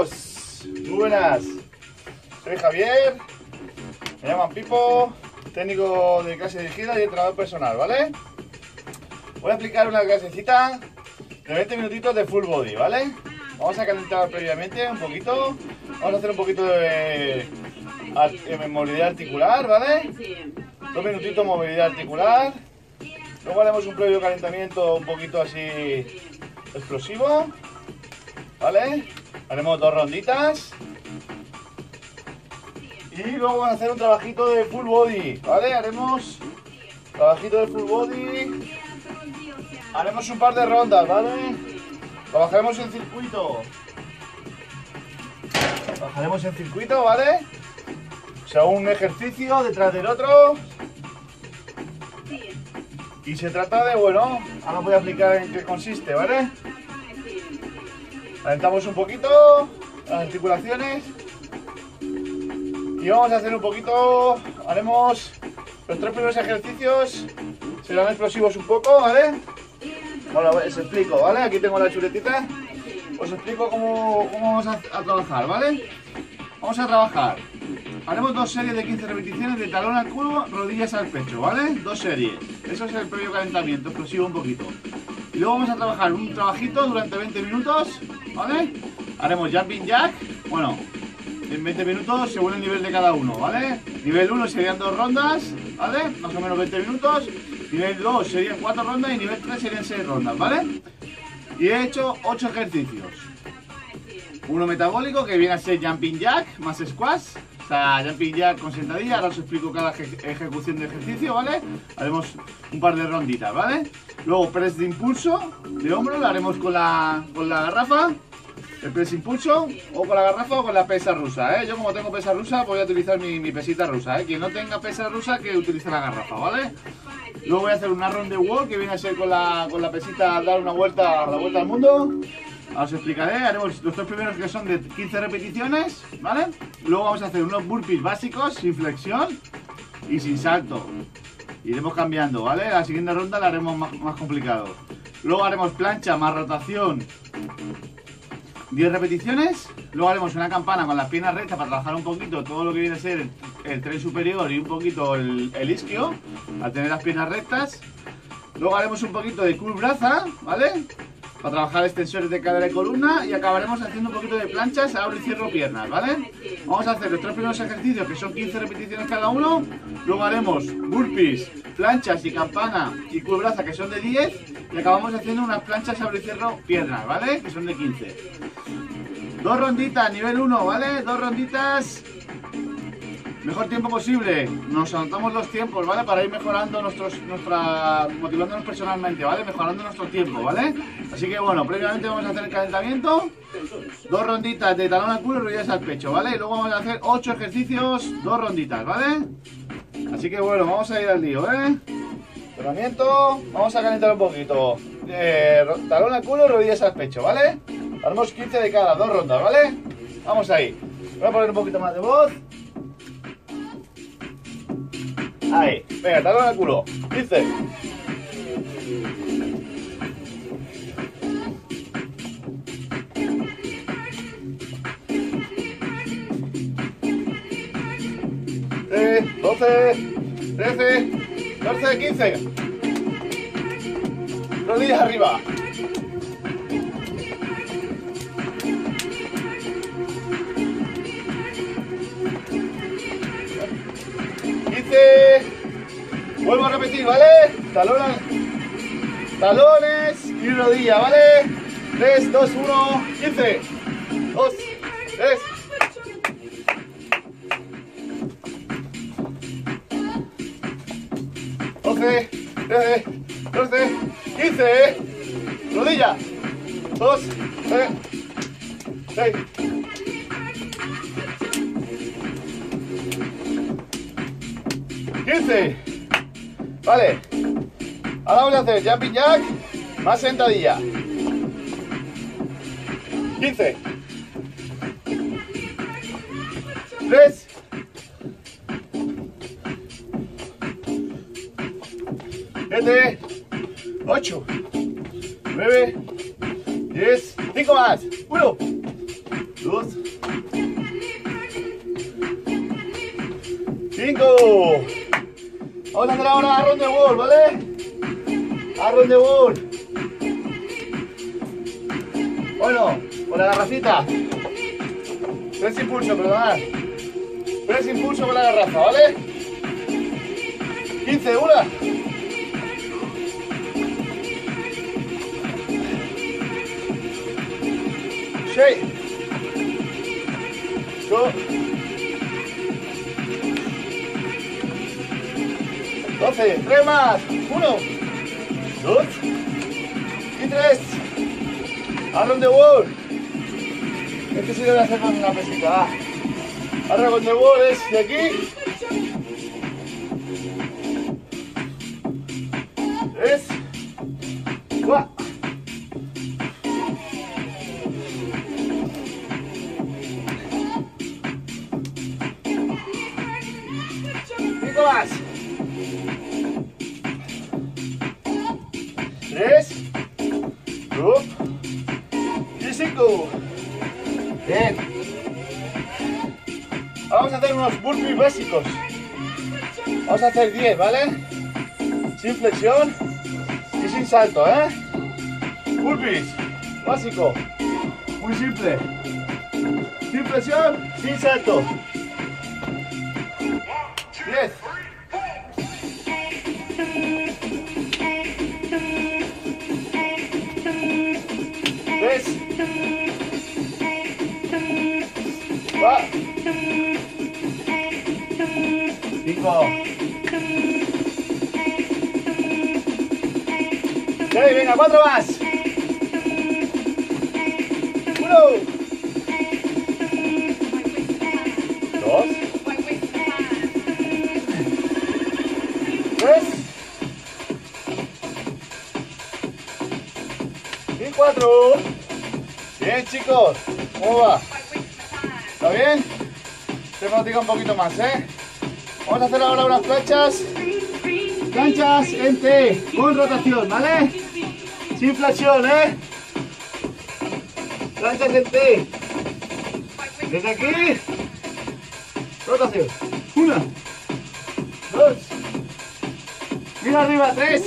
Muy buenas, soy Javier, me llaman Pipo, técnico de clase dirigida y entrenador personal, ¿vale? Voy a aplicar una clasecita de 20 minutitos de full body, ¿vale? Vamos a calentar previamente un poquito, vamos a hacer un poquito de, movilidad articular, ¿vale? Dos minutitos movilidad articular, luego haremos un previo calentamiento un poquito así explosivo, ¿vale? Haremos dos ronditas. Y luego vamos a hacer un trabajito de full body, ¿vale? Haremos trabajito de full body. Haremos un par de rondas, ¿vale? Trabajaremos en circuito. Trabajaremos en circuito, ¿vale? O sea, un ejercicio detrás del otro. Y se trata de, bueno, ahora voy a explicar en qué consiste, ¿vale? Calentamos un poquito las articulaciones. Y vamos a hacer un poquito, haremos los tres primeros ejercicios, serán explosivos un poco, ¿vale? Ahora os explico, ¿vale? Aquí tengo la chuletita. Os explico cómo, vamos a, trabajar, ¿vale? Vamos a trabajar. Haremos dos series de 15 repeticiones de talón al culo, rodillas al pecho, ¿vale? Dos series. Eso es el previo calentamiento, explosivo un poquito. Y luego vamos a trabajar un trabajito durante 20 minutos, ¿vale? Haremos jumping jack, bueno, en 20 minutos según el nivel de cada uno, ¿vale? Nivel 1 serían dos rondas, ¿vale? Más o menos 20 minutos. Nivel 2 serían cuatro rondas y nivel 3 serían 6 rondas, ¿vale? Y he hecho 8 ejercicios. Uno metabólico que viene a ser jumping jack más squash. O sea, jumping jack con sentadilla. Ahora os explico cada ejecución de ejercicio, ¿vale? Haremos un par de ronditas, ¿vale? Luego press de impulso de hombro, lo haremos con la, con la garrafa. El press impulso, o con la garrafa o con la pesa rusa, ¿eh? Yo como tengo pesa rusa voy a utilizar mi, pesita rusa, ¿eh? Quien no tenga pesa rusa que utilice la garrafa, ¿vale? Luego voy a hacer una round de wall que viene a ser con la, con la pesita dar una vuelta, la vuelta al mundo. Os explicaré, haremos los tres primeros que son de 15 repeticiones, ¿vale? Luego vamos a hacer unos burpees básicos sin flexión y sin salto. Iremos cambiando, ¿vale? La siguiente ronda la haremos más, complicado. Luego haremos plancha más rotación 10 repeticiones. Luego haremos una campana con las piernas rectas para trabajar un poquito todo lo que viene a ser el, tren superior y un poquito el, isquio, al tener las piernas rectas. Luego haremos un poquito de curl braza, ¿vale? Para trabajar extensores de cadera y columna y acabaremos haciendo un poquito de planchas, abro y cierro piernas, ¿vale? Vamos a hacer los tres primeros ejercicios que son 15 repeticiones cada uno, luego haremos burpees, planchas y campana y cubraza que son de 10 y acabamos haciendo unas planchas, abro y cierro piernas, ¿vale? Que son de 15. Dos ronditas, nivel 1, ¿vale? Dos ronditas mejor tiempo posible. Nos anotamos los tiempos, ¿vale? Para ir mejorando nuestros, nuestra, motivándonos personalmente, ¿vale? Mejorando nuestro tiempo, ¿vale? Así que bueno, previamente vamos a hacer el calentamiento. Dos ronditas de talón al culo y rodillas al pecho, ¿vale? Y luego vamos a hacer ocho ejercicios, dos ronditas, ¿vale? Así que bueno, vamos a ir al lío, ¿eh? Entrenamiento, vamos a calentar un poquito. Eh, talón al culo, rodillas al pecho, ¿vale? Haremos 15 de cada, dos rondas, ¿vale? Vamos ahí. Voy a poner un poquito más de voz. Ahí, venga, talón al culo. 15. Eh, 12, 13, 14, 15. Rodillas arriba. Vuelvo a repetir, ¿vale? Talones, talones y rodilla, ¿vale? 3, 2, 1, 15. 2, 3. Doce, trece, doce, quince, rodilla, dos, tres, seis, 15. Vale. Ahora vamos a hacer jumping jack más sentadilla. 15. 3. 7. 8. 9. 10. 5 más. 1. dos, cinco. Vamos a hacer ahora arroz de wall, ¿vale? Arroz de wall. Bueno, con la garrafita. Press impulso, perdonad. Press impulso con la garrafa, ¿vale? 15, una. Seis. Dos. Doce. Tres más. Uno. Dos. Y tres. Aaron the wall. Este sí debe hacer con una pesita. Ahora con the wall es de aquí. Más. Básicos. Vamos a hacer 10, ¿vale? Sin flexión y sin salto, ¿eh? Burpees. Básico. Muy simple. Sin flexión, sin salto. 10. Tres. Va. Venga, cuatro más. Uno. Dos. Tres. Y cuatro. Bien, chicos. ¿Cómo va? ¿Está bien? Se fatiga un poquito más, ¿eh? Vamos a hacer ahora unas planchas. Planchas en T, con rotación, ¿vale? Sin flexión, ¿eh? Planchas en T. Desde aquí. Rotación. Una. Dos. Mira arriba, tres.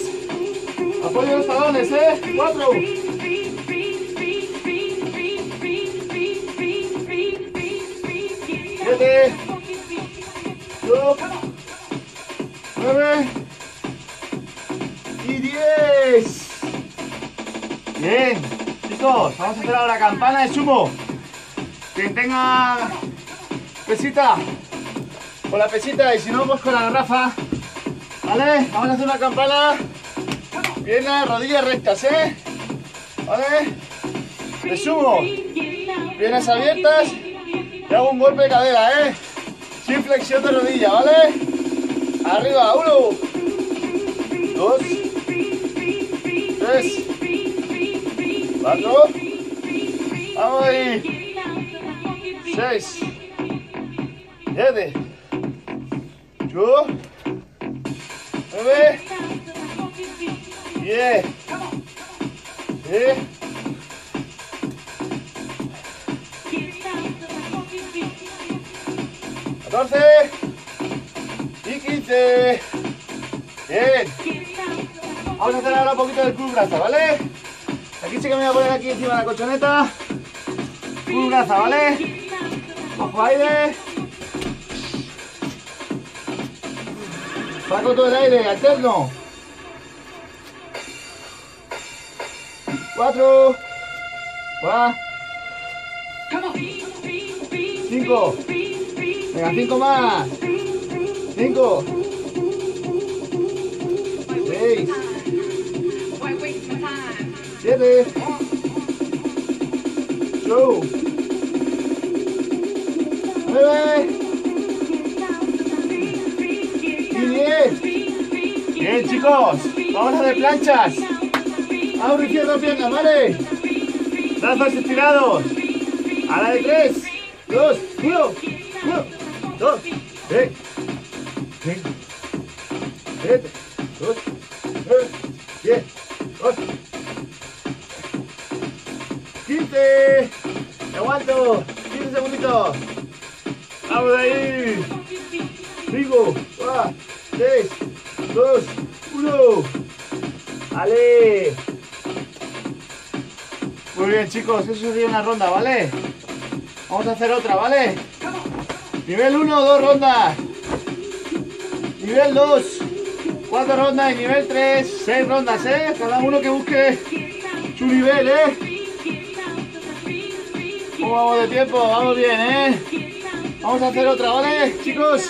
Apoyo los talones, ¿eh? Cuatro. 9 y 10. Bien, chicos, vamos a hacer ahora campana de sumo. Quien tenga pesita, con la pesita y si no, pues con la garrafa. ¿Vale? Vamos a hacer una campana. Piernas, rodillas rectas, ¿eh? ¿Vale? De sumo. Piernas abiertas y hago un golpe de cadera, ¿eh? Sin flexión de rodilla, ¿vale? Arriba, uno. Dos. Tres. Cuatro. Vamos ahí. Seis. Siete. Ocho. Nueve. Diez. Diez. 14 y 15. Bien. Vamos a hacer ahora un poquito del club braza, ¿vale? Aquí sí que me voy a poner aquí encima de la colchoneta. Club braza, ¿vale? Cojo aire. Saco todo el aire, alterno. Cuatro. Va. Cinco. Venga, cinco más. Cinco. Ocho. Nueve. Y diez. Bien, chicos. Vamos a hacer planchas. Abro izquierda pierna, ¿vale? Brazos estirados. A la de tres. Dos. Uno. Uno. Dos. Tres. Cinco. Siete. Dos. Nueve. Diez. Ocho. Quince. Aguanto. 15 segunditos. Vamos ahí. 5, 4, 6, 2, 1. ¡Ale! Muy bien, chicos, eso sería una ronda, ¿vale? Vamos a hacer otra, ¿vale? Nivel 1, dos rondas. Nivel 2, cuatro rondas. Y nivel 3, seis rondas, ¿eh? Cada uno que busque su nivel, ¿eh? ¿Cómo vamos de tiempo? Vamos bien, ¿eh? Vamos a hacer otra, ¿vale, chicos?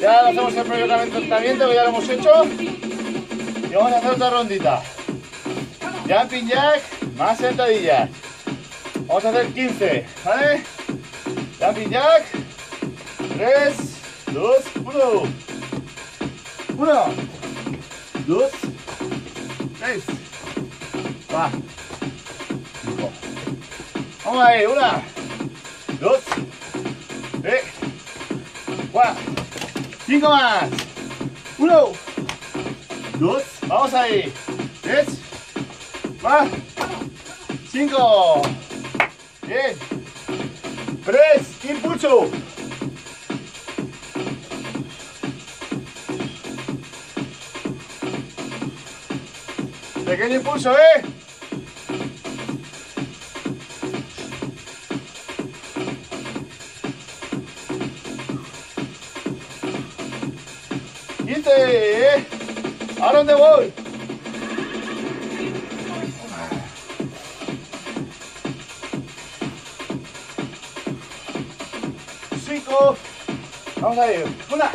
Ya hacemos el primer calentamiento que ya lo hemos hecho. Y vamos a hacer otra rondita. Jumping jack más sentadillas. Vamos a hacer 15, ¿vale? Jumping jack. 3, 2, 1. 1, 2, 3. Va. 5. Vamos ahí, 1, 2, 3, 4. 5 más. 1, 2, vamos ahí. 3, va. 5. Bien. 3, impulso. Pequeño impulso, ¿eh? ¡Quince! ¿eh? ¿A dónde voy? Cinco. Vamos a ir. Una.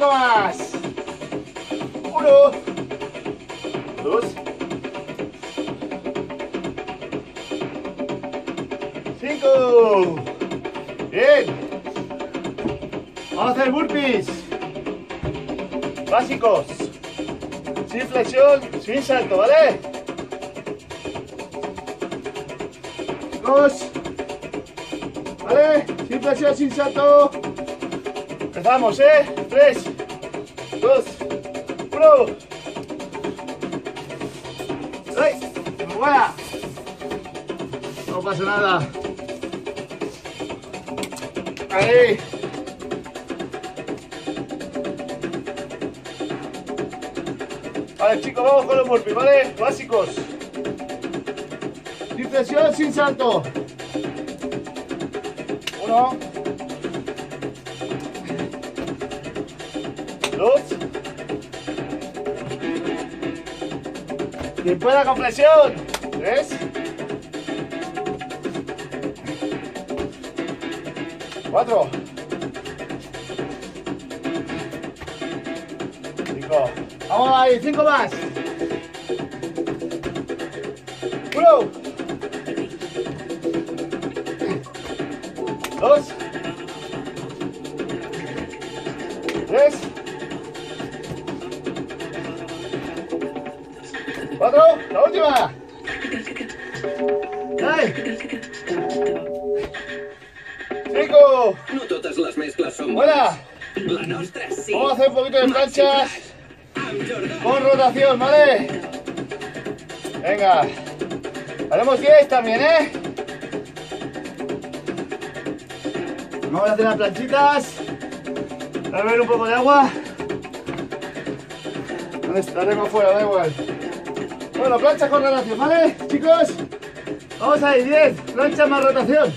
Cinco. Uno. Dos. Cinco. Bien. Vamos a hacer burpees. Básicos. Sin flexión, sin salto, ¿vale? Dos. ¿Vale? Sin flexión, sin salto. Empezamos, ¿eh? Tres, dos, uno. ¡Ay! ¡Buena! No pasa nada. Ahí. Vale, chicos, vamos con los burpees, ¿vale? Básicos. Flexión, sin salto. Uno. Pueda con flexión. Tres. Cuatro. Cinco. Vamos ahí, cinco más. Uno. Dos. Tres. Cuatro. La última. Seis. Cinco. No totes les mescles són Buena. bones. La nostra sí. Vamos a hacer un poquito de planchas con rotación, ¿vale? Venga. Haremos 10 también, ¿eh? Vamos a hacer las planchitas. A beber un poco de agua. ¿Dónde está? Tengo fuera, da igual. Bueno, plancha con rotación, ¿vale? Chicos, vamos ahí, 10. Plancha más rotación.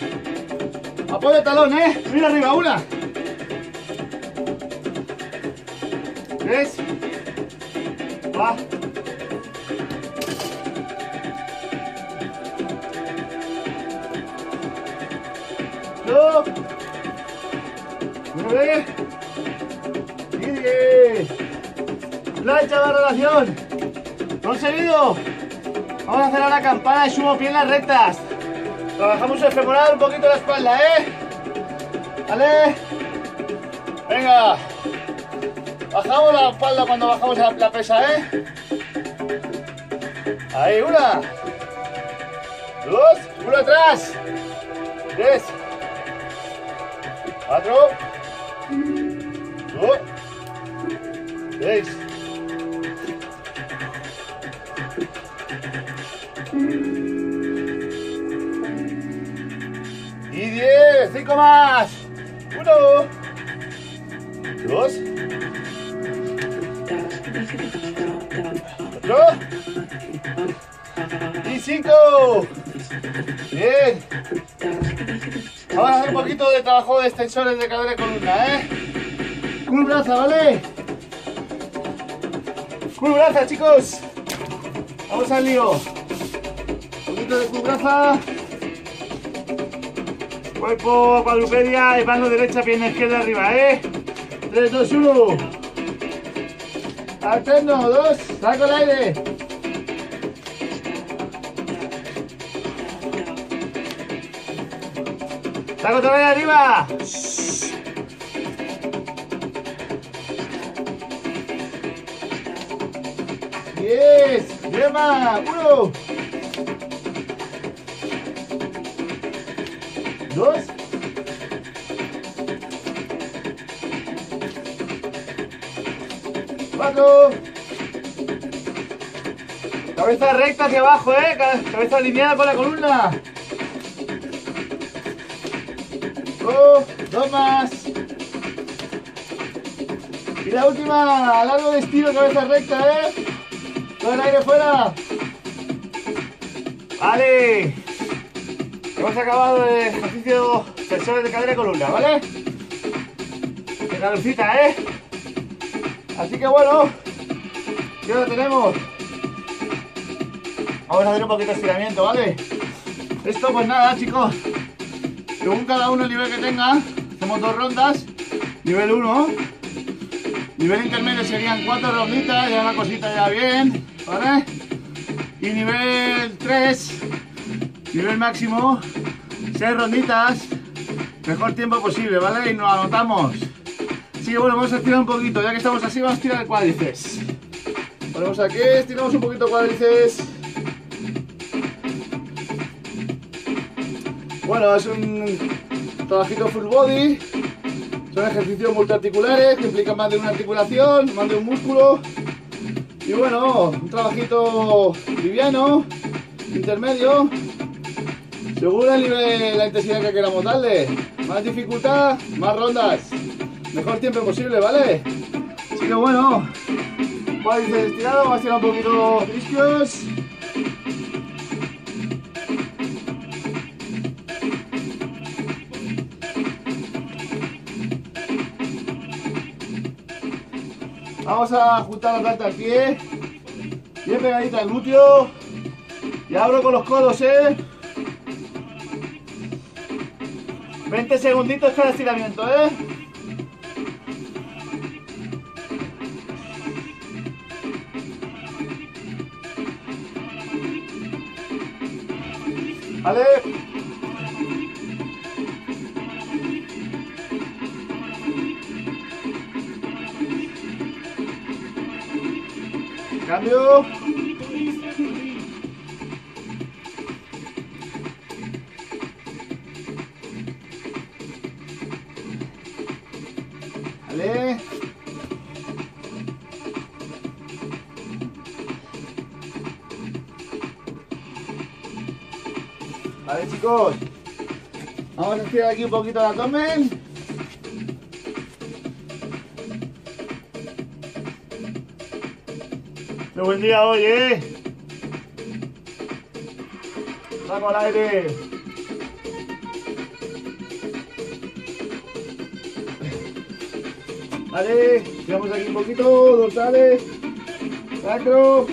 Apoyo talón, ¿eh? Mira arriba, una. Tres. Va. Dos. Nueve. Y diez. Plancha de relación. Conseguido. Vamos a hacer ahora campana y sumo piernas rectas. Trabajamos el femoral, un poquito la espalda, ¿eh? ¿Vale? Venga. Bajamos la espalda cuando bajamos la, la pesa, ¿eh? Ahí, una. Dos. Uno atrás. Tres. Cuatro. Dos. Seis. Cinco más. Uno. Dos. Otro. Y cinco. Bien. Vamos a hacer un poquito de trabajo de extensores de cadera y columna, ¿eh? Cool braza, ¿vale? Cool braza, chicos. Vamos al lío. Un poquito de cool braza. Cuerpo, cuadrupedia mano derecha, pierna izquierda arriba, ¿eh? 3, 2, 1. Alterno, 2. Saco el aire. Saco otra vez arriba. Yes. Yema. Uno. Dos. Cuatro. Cabeza recta hacia abajo, eh. Cabeza alineada con la columna. Oh, dos más. Y la última, largo de estilo, cabeza recta, ¿eh? Todo el aire fuera. Vale. Hemos acabado el ejercicio sensores de cadera y columna, ¿vale? De calorcita, ¿eh? Así que bueno, ya lo tenemos. Vamos a hacer un poquito de estiramiento, ¿vale? Esto pues nada, chicos. Según cada uno el nivel que tenga, hacemos dos rondas. Nivel 1. Nivel intermedio serían cuatro ronditas, ya la cosita ya bien, ¿vale? Y nivel 3, nivel máximo, seis ronditas, mejor tiempo posible, ¿vale? Y nos anotamos. Así que bueno, vamos a estirar un poquito, ya que estamos así, vamos a estirar el cuádriceps. Ponemos aquí, estiramos un poquito cuádriceps. Bueno, es un trabajito full body. Son ejercicios multiarticulares que implican más de una articulación, más de un músculo. Y bueno, un trabajito liviano, intermedio, según el nivel, la intensidad que queramos darle. Más dificultad, más rondas. Mejor tiempo posible, ¿vale? Así que bueno, cuádriceps estirado, vamos a estirar un poquito isquios. Vamos a juntar la planta al pie. Bien pegadita al glúteo. Y abro con los codos, ¿eh? 20 segunditos cada estiramiento, ¿eh? ¿Vale? Cambio. Vale. Chicos. Vamos a estirar aquí un poquito el abdomen. Qué buen día hoy, ¿eh? Saco al aire. Vale, tiramos aquí un poquito, dorsales, sacro.